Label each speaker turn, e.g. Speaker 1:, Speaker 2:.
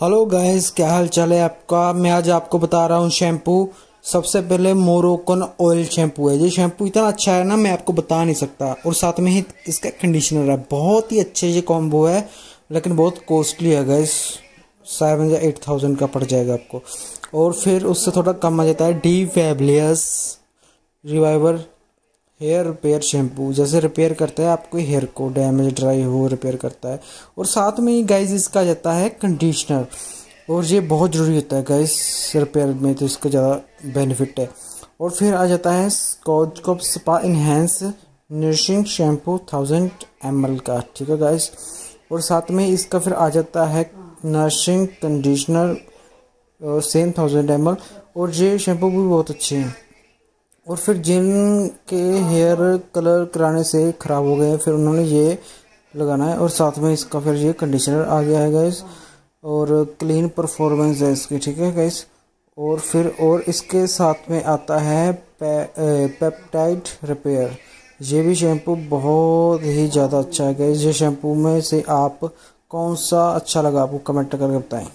Speaker 1: Hello guys, क्या हाल चाल है आपका? मैं आज आपको बता रहा हूँ शैम्पू। सबसे पहले मोरोकन ऑयल शैम्पू है। ये शैम्पू इतना अच्छा है ना, मैं आपको बता नहीं सकता। और साथ में ही इसका कंडीशनर है। बहुत ही अच्छे ये कॉम्बो है, लेकिन बहुत कॉस्टली है गाइस। सेवन या एट थाउज़ेंड का पड़ जाएगा आपको। और फिर उससे थोड़ा कम आ जाता है। The fabulous reviver hair repair shampoo जैसे रिपेयर करता है, आपको हेयर को डैमेज ड्राई हो रिपेयर करता है। और साथ में ही गाइज़ इसका जाता है कंडीशनर और ये बहुत ज़रूरी होता है गाइस रिपेयर में तो इसका ज़्यादा बेनिफिट है। और फिर आ जाता है scotch cup spa enhance nourishing shampoo thousand M का, ठीक है गाइस और साथ में इसका फिर आ जाता है नरिशिंग कंडीशनर सेम थाउज़ेंड एम और ये शैम्पू भी बहुत अच्छे हैं। और फिर जिनके हेयर कलर कराने से ख़राब हो गए फिर उन्होंने ये लगाना है और साथ में इसका फिर ये कंडीशनर आ गया है गैस और क्लीन परफॉर्मेंस है इसकी ठीक है गैस और फिर और इसके साथ में आता है पे, पेप्टाइड रिपेयर ये भी शैम्पू बहुत ही ज़्यादा अच्छा है गैस ये शैम्पू में से आप कौन सा अच्छा लगा आपको कमेंट करके बताएँ।